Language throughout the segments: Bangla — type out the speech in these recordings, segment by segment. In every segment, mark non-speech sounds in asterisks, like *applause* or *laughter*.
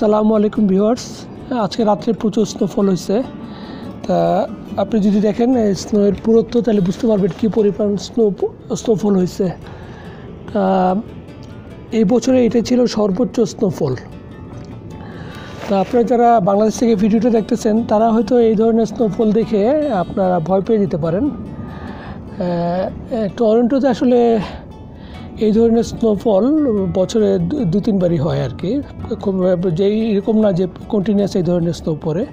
সালামু আলাইকুম ভিউয়ার্স। আজকে রাত্রে প্রচুর স্নোফল হয়েছে তা আপনি যদি দেখেন স্নোয়ের পুরুত্ব, তাহলে বুঝতে পারবেন কী পরিমাণ স্নো স্নোফল হয়েছে এই বছরে এটা ছিল সর্বোচ্চ স্নোফল তা আপনারা যারা বাংলাদেশ থেকে ভিডিওটা দেখতেছেন, তারা হয়তো এই ধরনের স্নোফল দেখে আপনারা ভয় পেয়ে যেতে পারেন। টরন্টোতে আসলে এই ধরনের স্নোফল বছরে দু- তিনবারই হয় আর কি। যেই এরকম না যে কন্টিনিউয়াস এই ধরনের স্নো পড়ে,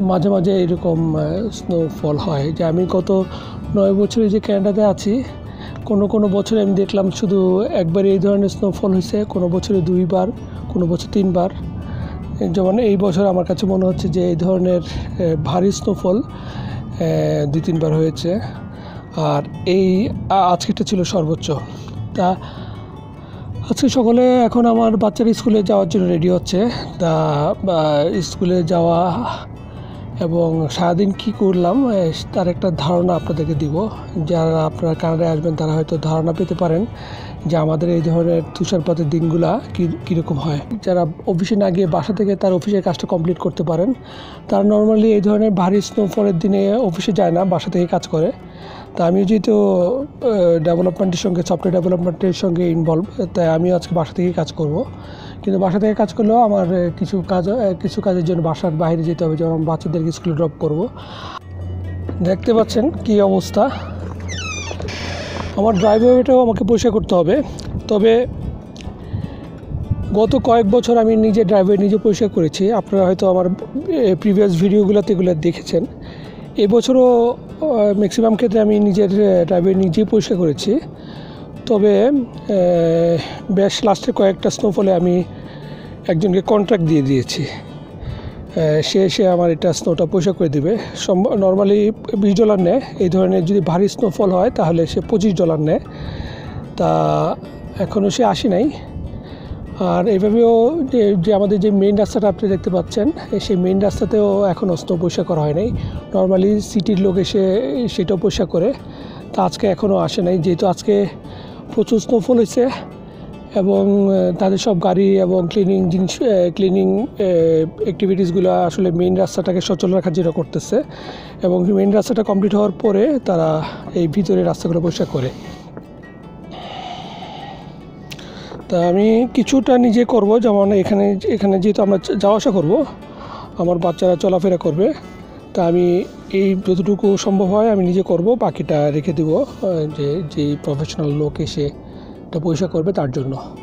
মাঝে মাঝে এরকম স্নোফল হয়। যে আমি গত নয় বছরে যে ক্যানাডাতে আছি, কোনো কোনো বছরে আমি দেখলাম শুধু একবার এই ধরনের স্নোফল হয়েছে, কোনো বছরে দুইবার, কোনো বছর তিনবার। যেমন এই বছর আমার কাছে মনে হচ্ছে যে এই ধরনের ভারী স্নোফল দুই, তিনবার হয়েছে। আর এই আজকেরটা ছিল সর্বোচ্চ। তা আজকে সকালে এখন আমার বাচ্চার স্কুলে যাওয়ার জন্য রেডি হচ্ছে। তা স্কুলে যাওয়া এবং সারাদিন কি করলাম তার একটা ধারণা আপনাদেরকে দিব। যারা আপনারা কানাডায় আসবেন, তারা হয়তো ধারণা পেতে পারেন যে আমাদের এই ধরনের তুষারপাতের দিনগুলা কী, কীরকম হয়। যারা অফিসে না গিয়ে বাসা থেকে তার অফিসের কাজটা কমপ্লিট করতে পারেন। তারা নর্মালি এই ধরনের ভারী স্নোফলের দিনে অফিসে যায় না, বাসা থেকে কাজ করে। তা আমি যেহেতু ডেভেলপমেন্টের সঙ্গে সফটওয়্যার ডেভেলপমেন্টের সঙ্গে ইনভলভ তাই আমি আজকে বাসা থেকেই কাজ করব। কিন্তু বাসা থেকে কাজ করলেও আমার কিছু কাজ কিছু কাজের জন্য বাসার বাইরে যেতে হবে, যেমন বাচ্চাদেরকে স্কুলে ড্রপ করব। দেখতে পাচ্ছেন কি অবস্থা। আমার ড্রাইভারটাও আমাকে পরিষ্কার করতে হবে। তবে গত কয়েক বছর আমি নিজে ড্রাইভার নিজে পরিষ্কার করেছি। আপনারা হয়তো আমার প্রিভিয়াস ভিডিওগুলোতে এগুলো দেখেছেন। এবছরও ম্যাক্সিমাম ক্ষেত্রে আমি নিজের ড্রাইভার নিজেই পরিষ্কার করেছি। তবে বেশ লাস্টের কয়েকটা স্নোফলে আমি একজনকে কন্ট্রাক্ট দিয়ে দিয়েছি। সে এসে আমার এটা স্নোটা পরিষ্কার করে দেবে। নর্মালি বিশ ডলার নেয়। এই ধরনের যদি ভারী স্নোফল হয়, তাহলে সে পঁচিশ ডলার নেয়। তা এখনও সে আসি নাই। আর এভাবেও যে যে আমাদের যে মেইন রাস্তাটা আপনি দেখতে পাচ্ছেন সেই মেন রাস্তাতেও এখনও স্নো পরিষ্কার করা হয় নাই। নর্মালি সিটির লোক এসে সেটাও পরিষ্কার করে, তা আজকে এখনও আসে নাই। যেহেতু আজকে প্রচুর স্নোফল হয়েছে এবং তাদের সব গাড়ি এবং ক্লিনিং জিনিস ক্লিনিং অ্যাক্টিভিটিসগুলো আসলে মেইন রাস্তাটাকে সচল রাখার জন্য করতেছে। এবং মেইন রাস্তাটা কমপ্লিট হওয়ার পরে তারা এই ভিতরে রাস্তাগুলো পরিষ্কার করে। তা আমি কিছুটা নিজে করব, যেমন এখানে এখানে যেহেতু আমরা যাওয়া আসা করব, আমার বাচ্চারা চলাফেরা করবে, তা আমি এই যতটুকু সম্ভব হয় আমি নিজে করব, বাকিটা রেখে দেবো যে, যেই প্রফেশনাল লোক এসে এটা পয়সা করবে তার জন্য। আমার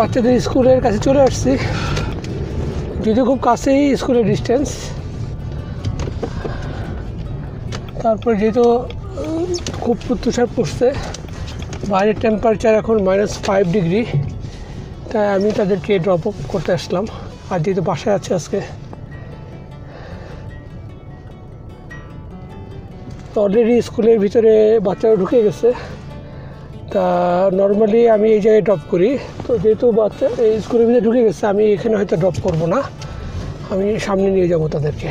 বাচ্চাদের স্কুলের কাছে চলে আসছি। যদিও খুব কাছেই স্কুলের ডিস্টেন্স তারপর যেহেতু খুব তুষার পড়ছে, বাইরের টেম্পারেচার এখন মাইনাস ফাইভ ডিগ্রি তাই আমি তাদেরকে ড্রপ আপ করতে আসলাম। আর যেহেতু বাসায় আছে আজকে। অলরেডি স্কুলের ভিতরে বাচ্চারা ঢুকে গেছে। তা নর্মালি আমি এই জায়গায় ড্রপ করি। তো যেহেতু বাচ্চা এই স্কুলের ভিতরে ঢুকে গেছে আমি এখানে হয়তো ড্রপ করব না। আমি সামনে নিয়ে যাব তাদেরকে।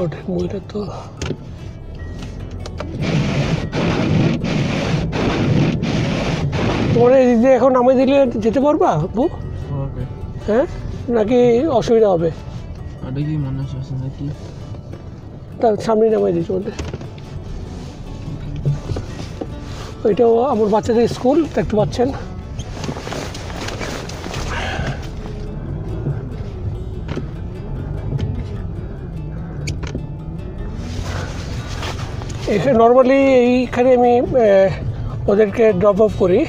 অনেক মহিলা তো তোমার দিক এখন নামিয়ে দিলে যেতে পারবা বউ ওকে হ্যাঁ? নাকি অসুবিধা হবে? হচ্ছে নাকি? তার সামনে নামাই দিই তোমাদের ওইটাও আমার বাচ্চাদের স্কুল দেখতে পাচ্ছেন। এখানে নর্মালি এইখানে আমি ওদেরকে ড্রপ অফ করি।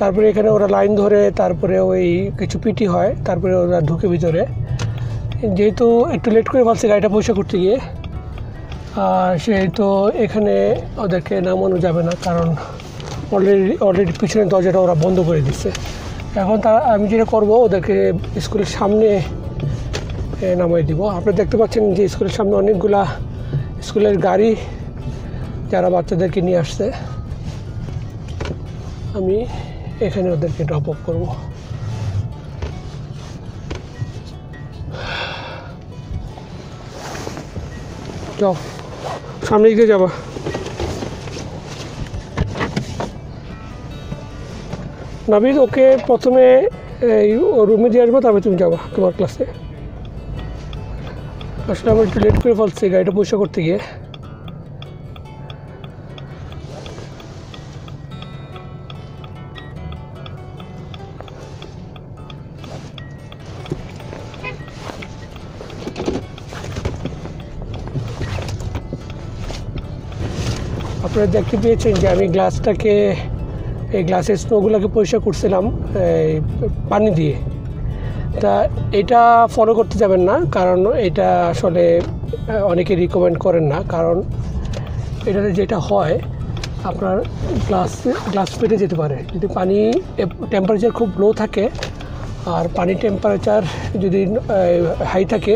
তারপরে এখানে ওরা লাইন ধরে, তারপরে ওই কিছু পিটি হয়, তারপরে ওরা ঢুকে ভিতরে। যেহেতু একটু লেট করে ভাবছি গাড়িটা পয়সা করতে গিয়ে আর সেহেতু এখানে ওদেরকে নামানো যাবে না কারণ অলরেডি অলরেডি পিছনের দরজাটা ওরা বন্ধ করে দিচ্ছে এখন তা আমি যেটা করব ওদেরকে স্কুলের সামনে এ, নামিয়ে দিব। আপনারা দেখতে পাচ্ছেন যে স্কুলের সামনে অনেকগুলা স্কুলের গাড়ি যারা বাচ্চাদেরকে নিয়ে আসছে। আমি এখানে ওদেরকে ড্রপ অফ করব। যাও সামনে দিকে যাবা নাবিদ ওকে প্রথমে এই রুমে দিয়ে আসব তারপরে তুমি যাবা তোমার ক্লাসে আসলে আমি একটু লেট করে ফেলছি গাড়িটা পরিষ্কার করতে গিয়ে আপনারা দেখতে পেয়েছেন যে আমি গ্লাসটাকে, এই গ্লাসের স্নোগুলোকে পরিষ্কার করছিলাম পানি দিয়ে। তা এটা ফলো করতে যাবেন না, কারণ এটা আসলে অনেকে রিকমেন্ড করেন না, কারণ এটাতে যেটা হয়, আপনার গ্লাস গ্লাস পেটে যেতে পারে। যদি পানি টেম্পারেচার খুব লো থাকে, আর পানি টেম্পারেচার যদি হাই থাকে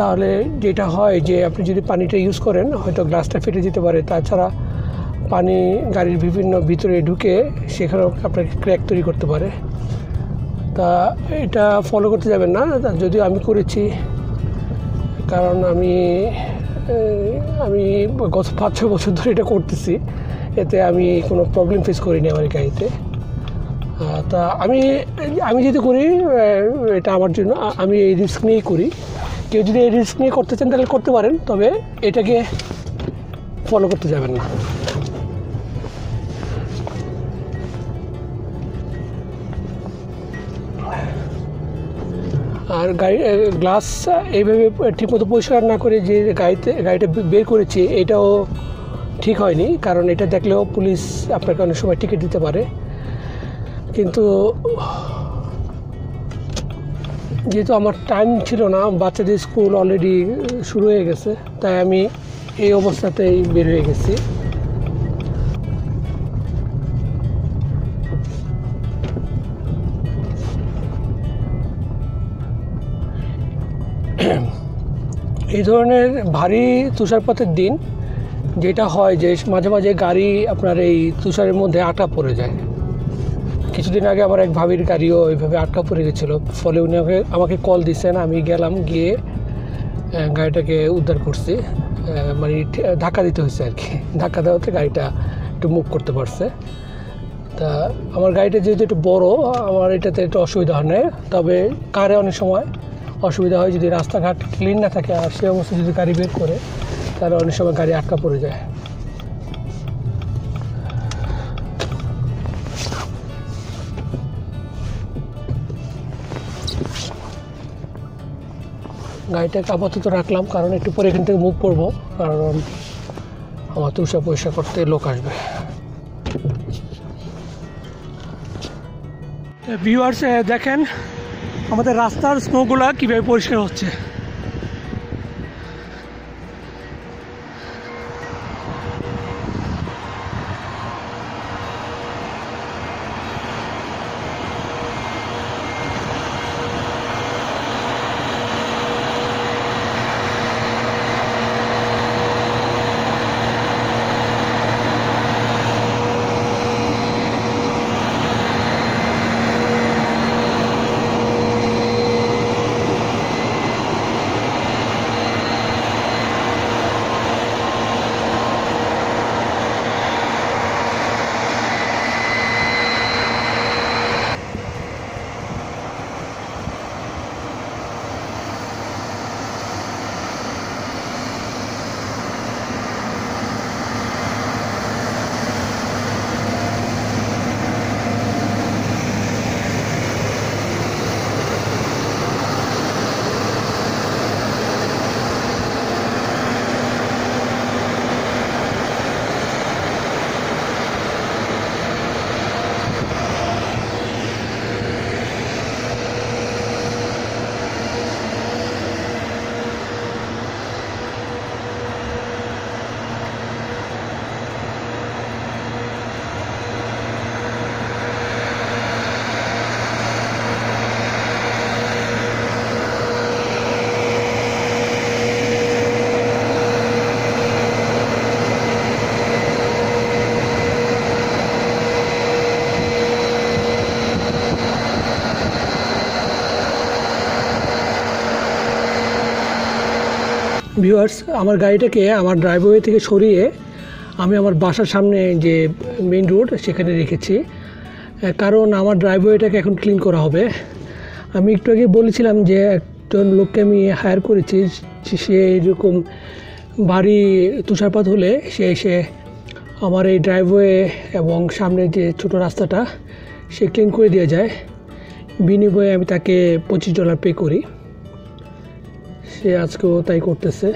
তাহলে যেটা হয় যে আপনি যদি পানিটা ইউজ করেন, হয়তো গ্লাসটা ফেটে যেতে পারে। তাছাড়া পানি গাড়ির বিভিন্ন ভিতরে ঢুকে সেখানেও আপনাকে ক্র্যাক তৈরি করতে পারে। তা এটা ফলো করতে যাবেন না। যদিও আমি করেছি, কারণ আমি আমি গত পাঁচ ছ বছর ধরে এটা করতেছি। এতে আমি কোনো প্রবলেম ফেস করিনি আমার গাড়িতে। তা আমি আমি যদি করি এটা আমার জন্য আমি এই রিস্ক নিয়েই করি। কেউ যদি এই রিস্ক নিয়ে করতে চান তাহলে করতে পারেন, তবে এটাকে ফলো করতে যাবেন না। আর গাড়ি গ্লাস এইভাবে ঠিকমতো পরিষ্কার না করে যে গাড়িতে, গাড়িটা বের করেছি, এটাও ঠিক হয়নি। কারণ এটা দেখলেও পুলিশ আপনাকে অনেক সময় টিকিট দিতে পারে। কিন্তু যেহেতু আমার টাইম ছিল না, বাচ্চাদের স্কুল অলরেডি শুরু হয়ে গেছে, তাই আমি এই অবস্থাতেই বের হয়ে গেছি। *clears throat* এই ধরনের ভারী তুষারপাতের দিন, যেটা হয় যে মাঝে মাঝে গাড়ি আপনার এই তুষারের মধ্যে আটা পড়ে যায়। কিছুদিন আগে আমার এক ভাবির গাড়িও এইভাবে আটকা পড়ে গেছিল। ফলে উনি আমাকে কল দিচ্ছেন আমি গেলাম গিয়ে গাড়িটাকে উদ্ধার করছি। মানে ধাক্কা দিতে হয়েছে আর কি। ধাক্কা দেওয়াতে গাড়িটা একটু মুভ করতে পারছে। তা আমার গাড়িটা যেহেতু একটু বড়, আমার এটাতে একটু অসুবিধা হয় না। তবে কারে অনেক সময় অসুবিধা হয় যদি রাস্তাঘাট ক্লিন না থাকে আর সে অবস্থায় যদি গাড়ি বের করে, তাহলে অনেক সময় গাড়ি আটকা পড়ে যায়। গাড়িটাকে আপাতত রাখলাম, কারণ একটু পরে এখান থেকে মুভ করব, কারণ আমার তুষা পয়সা করতে লোক আসবে। ভিউয়ার্স দেখেন, আমাদের রাস্তার স্নোগুলা কীভাবে পরিষ্কার হচ্ছে। ভিউয়ার্স আমার গাড়িটাকে আমার ড্রাইভওয়ে থেকে সরিয়ে আমি আমার বাসার সামনে যে মেইন রোড সেখানে রেখেছি। কারণ আমার ড্রাইভওয়েটাকে এখন ক্লিন করা হবে। আমি একটু আগে বলেছিলাম যে একজন লোককে আমি হায়ার করেছি, সে- এরকম ভারী তুষারপাত হলে সে এসে আমার এই ড্রাইভওয়ে এবং সামনে যে ছোট রাস্তাটা, সে ক্লিন করে দিয়ে যায়। বিনিময়ে আমি তাকে পঁচিশ ডলার পে করি। সে আজকেও তাই করতেছে